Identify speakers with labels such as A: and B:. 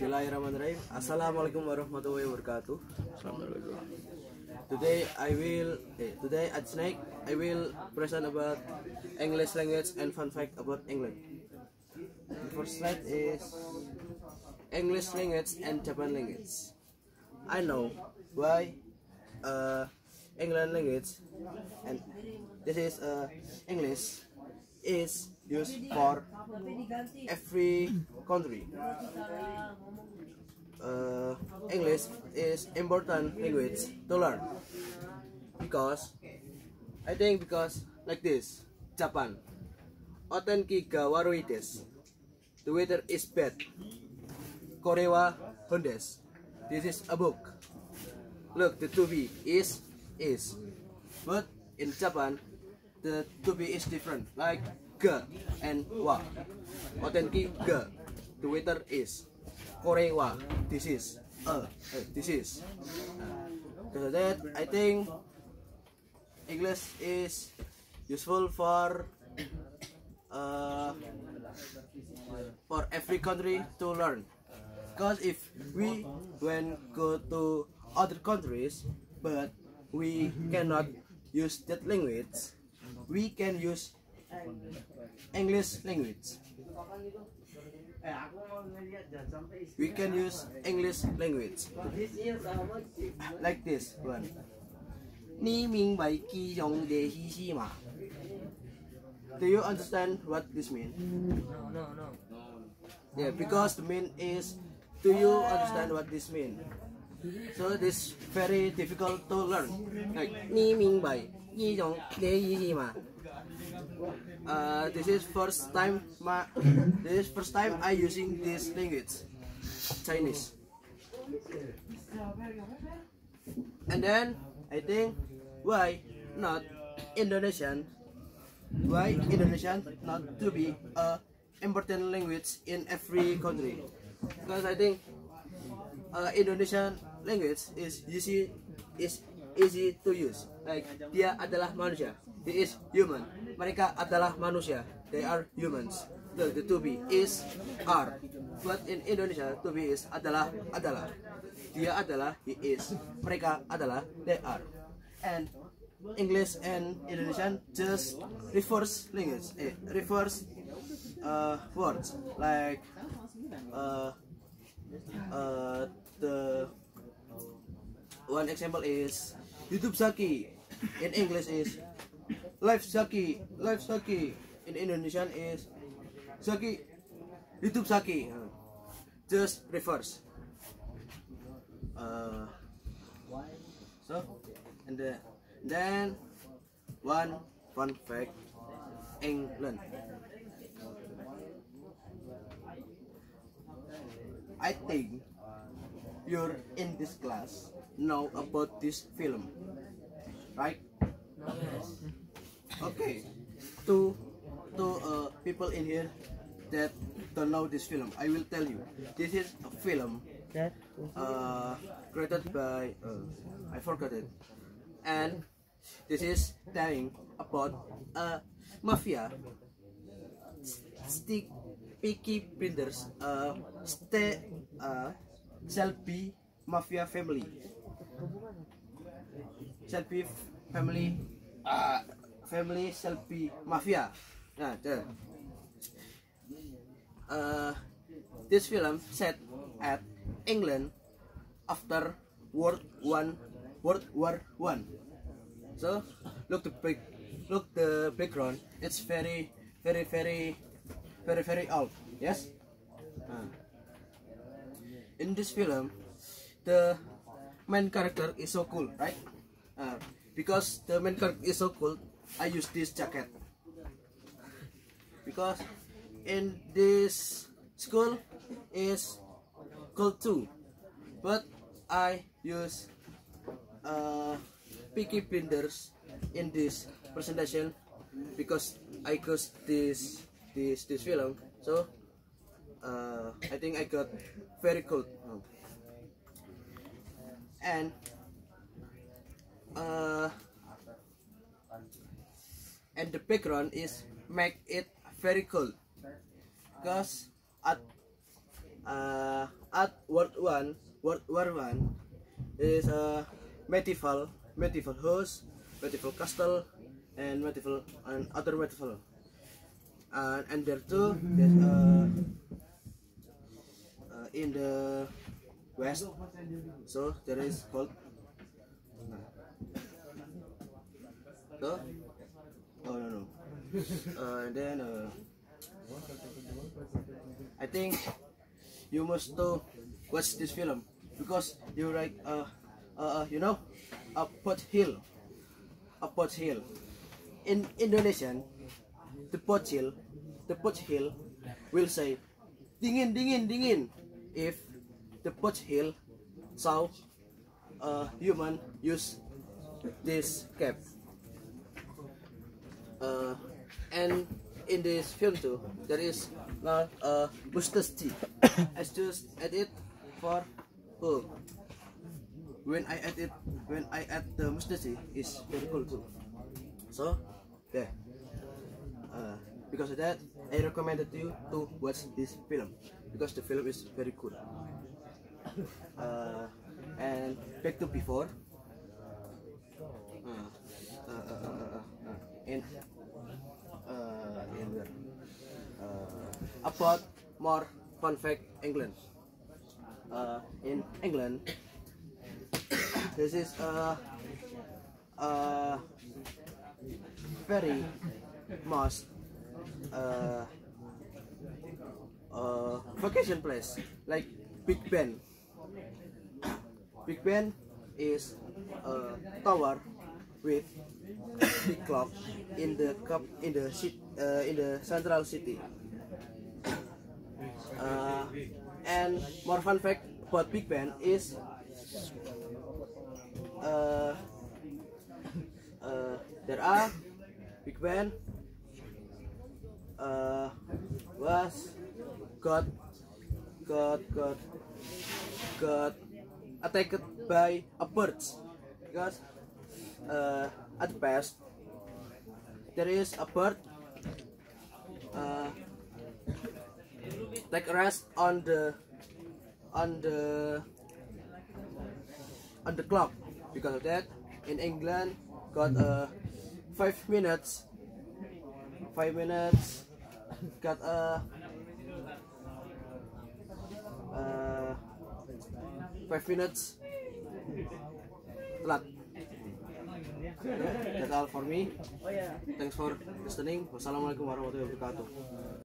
A: Bismillahirrahmanirrahim. Assalamualaikum warahmatullahi wabarakatuh. Today I will eh, today at Snake I will present about English language and fun fact about England. The first slide is English language and Japan language. I know why uh, England language and this is uh, English is used for every country. Uh, English is important language to learn because I think because like this Japan Otenki ga warui desu. The weather is bad. Korewa Hondes. This is a book. Look, the to be is is. But in Japan, the to be is different. Like ga and wa. Otenki ga. The weather is. Korewa. This is. Uh, uh, this is. Uh, that I think English is useful for uh, for every country to learn because if we when go to other countries but we cannot use that language we can use english language we can use english language like this one 你明白其中的意思吗 Do you understand what this means?
B: No, no, no.
A: Yeah, because the mean is do you understand what this mean? So this very difficult to learn. Like 你明白一种的意思吗? Uh, this is first time ma this is first time I using this language Chinese. And then I think why not Indonesian? Why Indonesian not to be a important language in every country? Because I think uh, Indonesian language is easy is easy to use. Like dia adalah manusia. He is human mereka adalah manusia. They are humans. The, the to be is are. But in Indonesia to be is adalah adalah. Dia adalah he is. Mereka adalah they are. And English and Indonesian just reverse language, eh, reverse uh, words. Like uh, uh, the one example is YouTube Saki in English is Life Saki, Life Saki in Indonesian is Saki, YouTube Saki, just reverse. Uh, so and the then one fun fact England. I think you're in this class know about this film, right?
B: Yes.
A: Okay. To to uh, people in here that don't know this film, I will tell you. This is a film uh, created by uh, I forgot it, and this is telling about a mafia stick Peaky Blinders uh, stay uh, Shelby mafia family Shelby family uh, family Shelby mafia nah there. Uh, this film set at England after World One World War One. So look the big look the background. It's very very very very very old. Yes. Uh, in this film, the main character is so cool, right? Uh, because the main character is so cool, I use this jacket. Because in this school is cool too, but I use uh, Peaky Blinders in this presentation because I got this this this film. So uh, I think I got very cold and uh, and the background is make it very cool because at uh, at World One, World War One is a medieval, medieval house, medieval castle, and medieval and other medieval. And and there too, there's uh, uh, in the west, so there is called. So. Uh, and then uh, I think you must to watch this film. Because you like uh, uh you know a pot hill. A pot hill. In Indonesian the pot hill the pot hill will say dingin dingin dingin. If the pot hill saw a human use this cap. Uh, and in this film too there is not a mustard I just add it for oh when I add it when I add the mustard is very cool too. So yeah. Uh, because of that I recommended you to watch this film because the film is very cool. Uh, and back to before. Uh, uh, uh, uh, uh, uh, in uh, uh, about more fun fact England. Uh, in England this is a, a very most uh, uh, vacation place like Big Ben. Big Ben is a tower with big clock in the cup in the cit, uh, in the central city. Uh, and more fun fact about Big Ben is uh, uh, there are Big Ben uh, was got got got got attacked by a bird because uh, at past there is a bird uh, like rest on the on the on the clock. Because of that in England got uh, five minutes. Five minutes. Got a uh, five minutes. Telat that's all for me. Thanks for listening. Wassalamualaikum warahmatullahi wabarakatuh